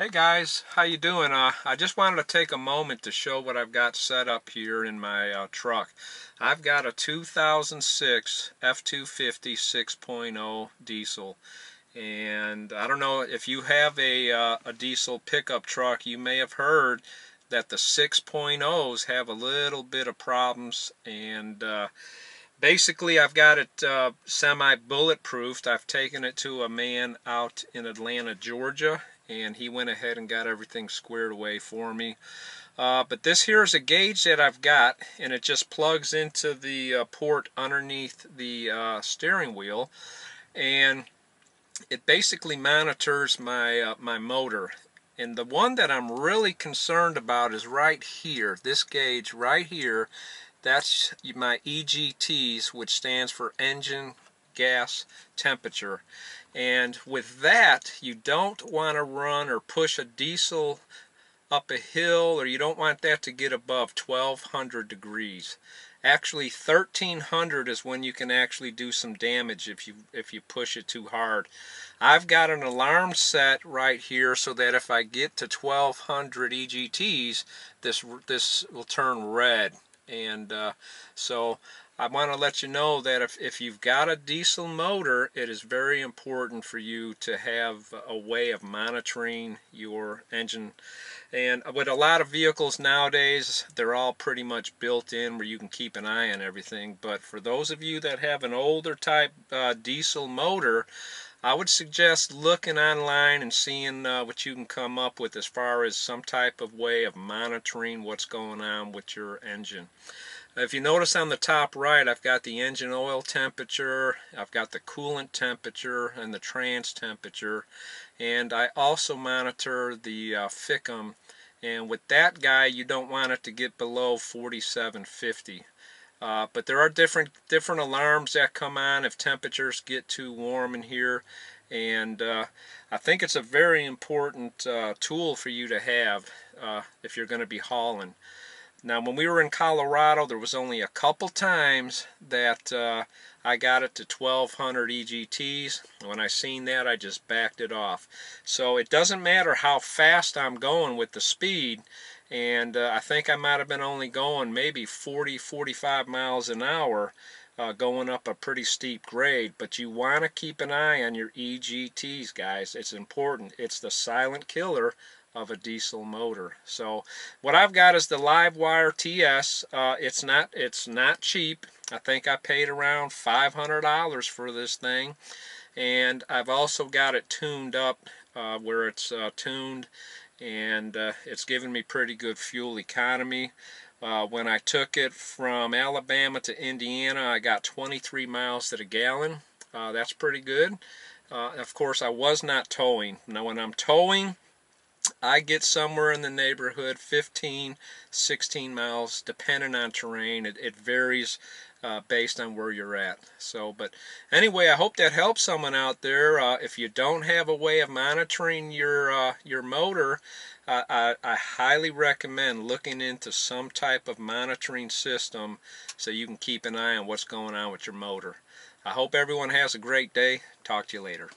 Hey guys, how you doing? Uh, I just wanted to take a moment to show what I've got set up here in my uh, truck. I've got a 2006 F250 6.0 diesel and I don't know if you have a, uh, a diesel pickup truck you may have heard that the 6.0s have a little bit of problems and uh, basically I've got it uh, semi bulletproofed. I've taken it to a man out in Atlanta, Georgia and he went ahead and got everything squared away for me. Uh, but this here is a gauge that I've got and it just plugs into the uh, port underneath the uh, steering wheel and it basically monitors my uh, my motor and the one that I'm really concerned about is right here this gauge right here that's my EGTs which stands for engine gas temperature and with that, you don't want to run or push a diesel up a hill or you don't want that to get above 1200 degrees. Actually 1300 is when you can actually do some damage if you if you push it too hard. I've got an alarm set right here so that if I get to 1200 EGTs this this will turn red and uh, so I want to let you know that if, if you've got a diesel motor, it is very important for you to have a way of monitoring your engine. And with a lot of vehicles nowadays, they're all pretty much built in where you can keep an eye on everything. But for those of you that have an older type uh, diesel motor, I would suggest looking online and seeing uh, what you can come up with as far as some type of way of monitoring what's going on with your engine. If you notice on the top right, I've got the engine oil temperature, I've got the coolant temperature and the trans temperature, and I also monitor the uh, FICM. And with that guy, you don't want it to get below 4750. Uh, but there are different different alarms that come on if temperatures get too warm in here and uh, I think it's a very important uh, tool for you to have uh, if you're going to be hauling. Now when we were in Colorado there was only a couple times that uh, I got it to 1200 EGTs. When I seen that I just backed it off. So it doesn't matter how fast I'm going with the speed and uh, I think I might have been only going maybe 40 45 miles an hour uh, going up a pretty steep grade but you want to keep an eye on your EGTs guys it's important it's the silent killer of a diesel motor. So what I've got is the Livewire TS. Uh, it's not it's not cheap. I think I paid around $500 for this thing. And I've also got it tuned up uh, where it's uh, tuned and uh, it's given me pretty good fuel economy. Uh, when I took it from Alabama to Indiana, I got 23 miles to the gallon. Uh, that's pretty good. of course, I was not towing. Now, when I'm towing, I get somewhere in the neighborhood 15, 16 miles, depending on terrain. It, it varies uh, based on where you're at. So, but anyway, I hope that helps someone out there. Uh, if you don't have a way of monitoring your uh, your motor, I, I highly recommend looking into some type of monitoring system so you can keep an eye on what's going on with your motor. I hope everyone has a great day. Talk to you later.